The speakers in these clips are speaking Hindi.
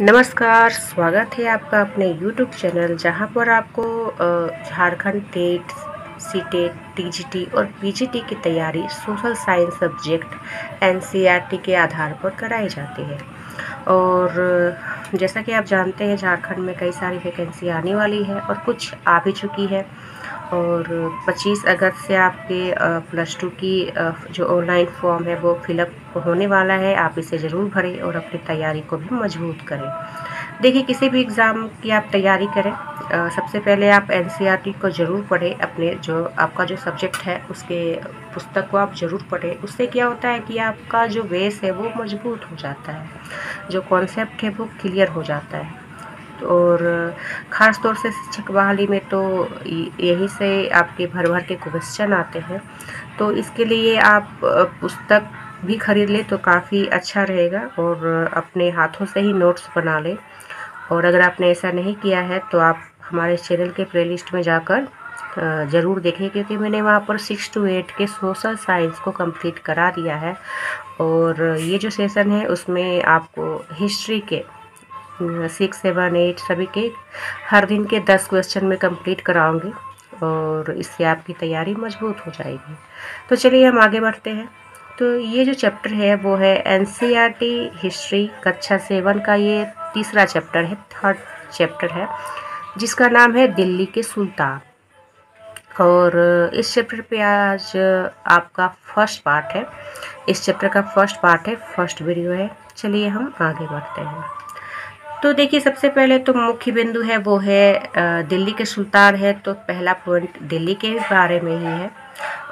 नमस्कार, स्वागत है आपका अपने YouTube चैनल जहाँ पर आपको Jharkhand TET C TET T और पीजीटी की तैयारी सोशल साइंस सब्जेक्ट एनसीईआरटी के आधार पर कराई जाती है। और, जैसा कि आप जानते हैं, झारखंड में कई सारी वैकेंसी आने वाली है और कुछ आ भी चुकी है। और 25 अगस्त से आपके प्लस टू की जो ऑनलाइन फॉर्म है वो फिलअप होने वाला है। आप इसे ज़रूर भरें और अपनी तैयारी को भी मज़बूत करें। देखिए, किसी भी एग्ज़ाम की आप तैयारी करें। सबसे पहले आप एन e को ज़रूर पढ़ें। अपने जो, आपका जो सब्जेक्ट है, उसके पुस्तक को आप ज़रूर पढ़ें। उससे क्या होता है कि आपका जो बेस है वो मज़बूत हो जाता है। जो कॉन्सेप्ट है वो क्लियर हो जाता है। और ख़ास तौर से शिक्षक बहाली में तो यही से आपके भर भर के क्वेश्चन आते हैं। तो इसके लिए आप पुस्तक भी ख़रीद लें तो काफ़ी अच्छा रहेगा और अपने हाथों से ही नोट्स बना लें। और अगर आपने ऐसा नहीं किया है तो आप हमारे चैनल के प्लेलिस्ट में जाकर ज़रूर देखें क्योंकि मैंने वहाँ पर सिक्स टू एट के सोशल साइंस को कंप्लीट करा दिया है। और ये जो सेशन है उसमें आपको हिस्ट्री के सिक्स सेवन एट सभी के हर दिन के दस क्वेश्चन में कंप्लीट कराऊँगी और इससे आपकी तैयारी मज़बूत हो जाएगी। तो चलिए हम आगे बढ़ते हैं। तो ये जो चैप्टर है, वो है एन हिस्ट्री कक्षा सेवन का ये तीसरा चैप्टर है थर्ड चैप्टर है, जिसका नाम है दिल्ली के सुल्तान। और इस चैप्टर पे आज आपका फ़र्स्ट पार्ट है। इस चैप्टर का फ़र्स्ट पार्ट है फ़र्स्ट वीडियो है। चलिए हम आगे बढ़ते हैं। तो देखिए, सबसे पहले तो मुख्य बिंदु है, वो है दिल्ली के सुल्तान है तो पहला पॉइंट दिल्ली के बारे में ही है।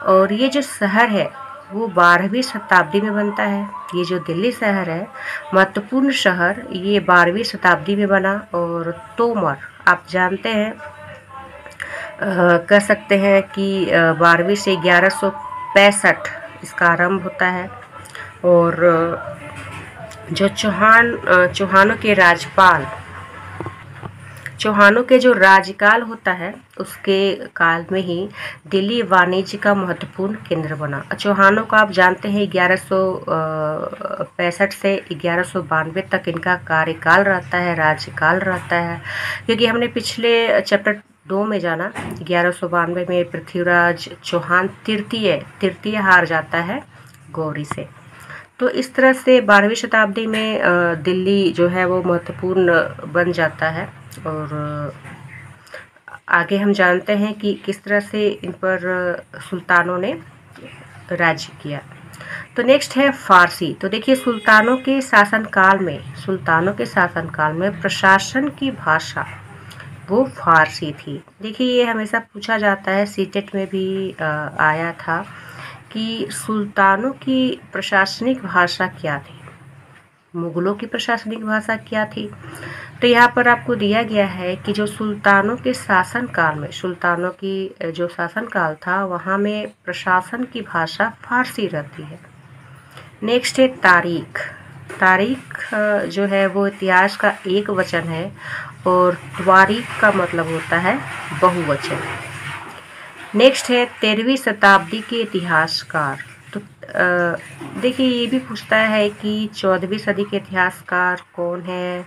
और ये जो शहर है, वो बारहवीं शताब्दी में बनता है। ये जो दिल्ली शहर है, महत्वपूर्ण शहर, ये बारहवीं शताब्दी में बना। और तोमर, आप जानते हैं कह सकते हैं कि बारहवीं से ग्यारह पैंसठ इसका आरंभ होता है। और जो चौहान चौहानों के राजपाल, चौहानों के जो राजकाल होता है, उसके काल में ही दिल्ली वाणिज्य का महत्वपूर्ण केंद्र बना। चौहानों का आप जानते हैं, ग्यारह सौ पैंसठ से ग्यारह सौ बानवे तक इनका कार्यकाल रहता है राज्यकाल रहता है। क्योंकि हमने पिछले चैप्टर दो में जाना, ग्यारह सौ बानवे में पृथ्वीराज चौहान तृतीय तृतीय हार जाता है गौरी से। तो इस तरह से बारहवीं शताब्दी में दिल्ली जो है वो महत्वपूर्ण बन जाता है और आगे हम जानते हैं कि किस तरह से इन पर सुल्तानों ने राज्य किया। तो नेक्स्ट है फारसी। तो देखिए, सुल्तानों के शासनकाल में, सुल्तानों के शासनकाल में प्रशासन की भाषा वो फारसी थी। देखिए, ये हमेशा पूछा जाता है, सीटेट में भी आया था। कि सुल्तानों की प्रशासनिक भाषा क्या थी? मुगलों की प्रशासनिक भाषा क्या थी? तो यहाँ पर आपको दिया गया है कि जो सुल्तानों के शासन काल में, सुल्तानों की, जो शासन काल था, वहाँ में प्रशासन की भाषा फारसी रहती है। नेक्स्ट है तारीख। तारीख जो है वो इतिहास का एक वचन है और तारीख का मतलब होता है बहुवचन। नेक्स्ट है, तेरहवीं शताब्दी के इतिहासकार। तो देखिए, ये भी पूछता है कि चौदहवीं सदी के इतिहासकार कौन है?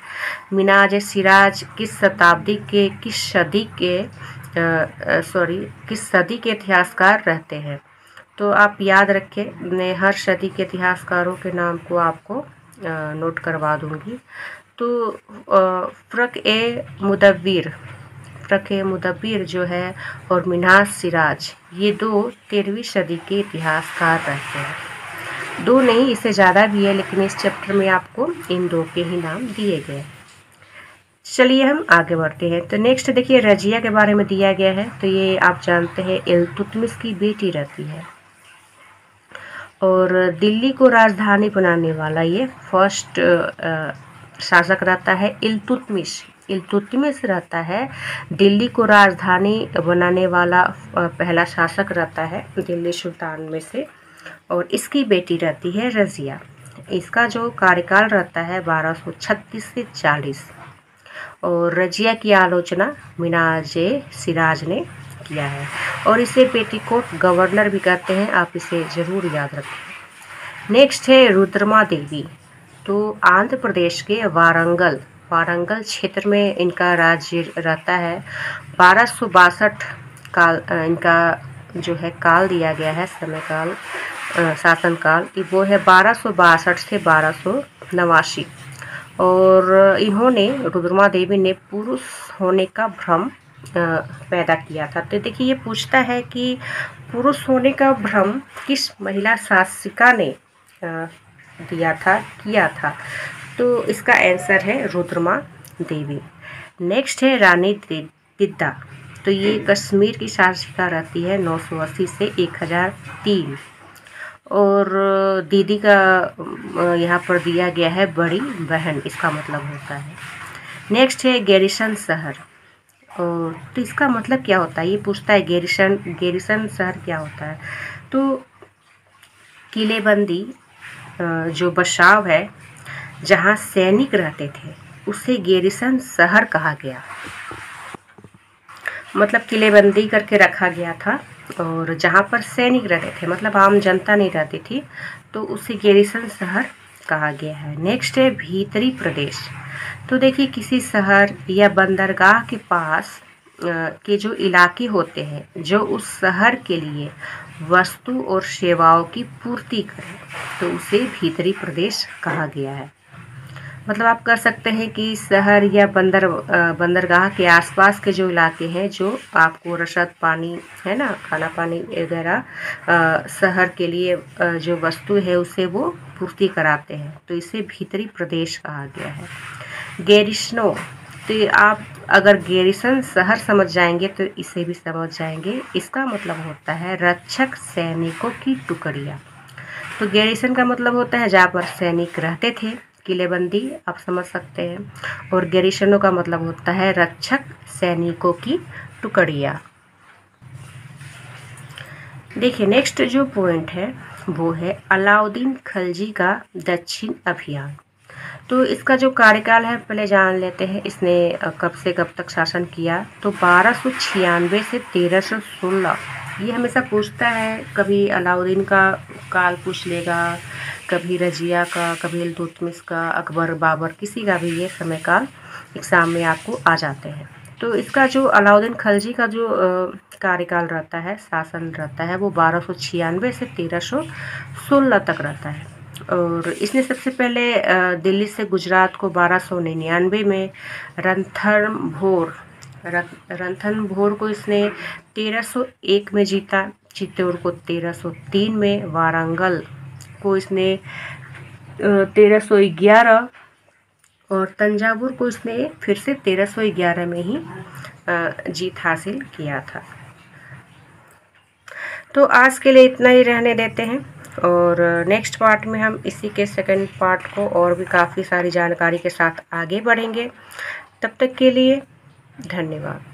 मिनाज सिराज किस शताब्दी के, किस सदी के सॉरी किस सदी के इतिहासकार रहते हैं? तो आप याद रखें, मैं हर सदी के इतिहासकारों के नाम को आपको नोट करवा दूँगी। तो फ़्रक ए मुदव्विर रखे मुदब्बिर जो है और मिनाज सिराज, ये दो तेरहवीं सदी के इतिहासकार रहते हैं। दो नहीं इससे ज़्यादा भी है, लेकिन इस चैप्टर में आपको इन दो के ही नाम दिए गए चलिए हम आगे बढ़ते हैं। तो नेक्स्ट देखिए, रजिया के बारे में दिया गया है। तो ये आप जानते हैं इलतुतमिस की बेटी रहती है। और दिल्ली को राजधानी बनाने वाला ये फ़र्स्ट शासक रहता है इलतुतमिश इल्तुतमिश रहता है। दिल्ली को राजधानी बनाने वाला पहला शासक रहता है, दिल्ली सुल्तान में से, और इसकी बेटी रहती है रज़िया। इसका जो कार्यकाल रहता है 1236 से 40 और रजिया की आलोचना मिनाज सिराज ने किया है। और इसे पेटीकोट गवर्नर भी कहते हैं, आप इसे ज़रूर याद रखें। नेक्स्ट है रुद्रमा देवी। तो आंध्र प्रदेश के वारंगल वारंगल क्षेत्र में इनका राज्य रहता है। बारह काल इनका जो है काल दिया गया है समय काल शासन काल वो है बारह सौ बारह और इन्होंने, रुद्रमा देवी ने पुरुष होने का भ्रम पैदा किया था। तो देखिए, ये पूछता है कि पुरुष होने का भ्रम किस महिला शासिका ने दिया था, किया था? तो इसका आंसर है रुद्रमा देवी। नेक्स्ट है रानी विद्या तो ये कश्मीर की शासिका रहती है 980 से 1003 और दीदी का यहाँ पर दिया गया है बड़ी बहन, इसका मतलब होता है। नेक्स्ट है गैरिसन शहर। और तो इसका मतलब क्या होता है? ये पूछता है गेरिसन गेरिसन शहर क्या होता है? तो किलेबंदी जो बचाव है जहाँ सैनिक रहते थे, उसे गेरिसन शहर कहा गया। मतलब किलेबंदी करके रखा गया था और जहाँ पर सैनिक रहते थे मतलब आम जनता नहीं रहती थी तो उसे गेरिसन शहर कहा गया है। नेक्स्ट है भीतरी प्रदेश। तो देखिए, किसी शहर या बंदरगाह के पास के जो इलाके होते हैं, जो उस शहर के लिए वस्तु और सेवाओं की पूर्ति करें तो उसे भीतरी प्रदेश कहा गया है। मतलब आप कर सकते हैं कि शहर या बंदर बंदरगाह के आसपास के जो इलाके हैं, जो आपको रसद पानी है ना, खाना पानी वगैरह शहर के लिए जो वस्तु है उसे वो पूर्ति कराते हैं। तो इसे भीतरी प्रदेश कहा गया है। गेरिशनो तो आप अगर गेरिसन शहर समझ जाएँगे तो इसे भी समझ जाएँगे। इसका मतलब होता है रक्षक सैनिकों की टुकड़िया। तो गेरिसन का मतलब होता है जहाँ पर सैनिक रहते थे किलेबंदी, आप समझ सकते हैं। और गैरिशनों का मतलब होता है रक्षक सैनिकों की टुकड़िया। देखिए नेक्स्ट जो पॉइंट है, वो है अलाउद्दीन खलजी का दक्षिण अभियान। तो इसका जो कार्यकाल है, पहले जान लेते हैं, इसने कब से कब तक शासन किया? तो बारह सौ तेरह सौ सोलह ये हमेशा पूछता है, कभी अलाउद्दीन का काल पूछ लेगा, कभी रजिया का, कभी इल्तुतमिश का, अकबर, बाबर, किसी का भी ये समय काल एग्ज़ाम में आपको आ जाते हैं। तो इसका जो अलाउद्दीन खलजी का जो कार्यकाल रहता है, शासन रहता है, वो बारह सौ छियानवे से तेरह सौ सोलह तक रहता है। और इसने सबसे पहले दिल्ली से गुजरात को बारह सौ निन्यानवे में रणथंभोर भोर को इसने तेरह सौ एक में जीता। चित्तौड़ को तेरह सौ तीन में। वारंगल को इसने तेरह सौ ग्यारह और तंजावुर को इसने फिर से तेरह सौ ग्यारह में ही जीत हासिल किया था। तो आज के लिए इतना ही रहने देते हैं और नेक्स्ट पार्ट में हम इसी के सेकंड पार्ट को और भी काफ़ी सारी जानकारी के साथ आगे बढ़ेंगे। तब तक के लिए धन्यवाद।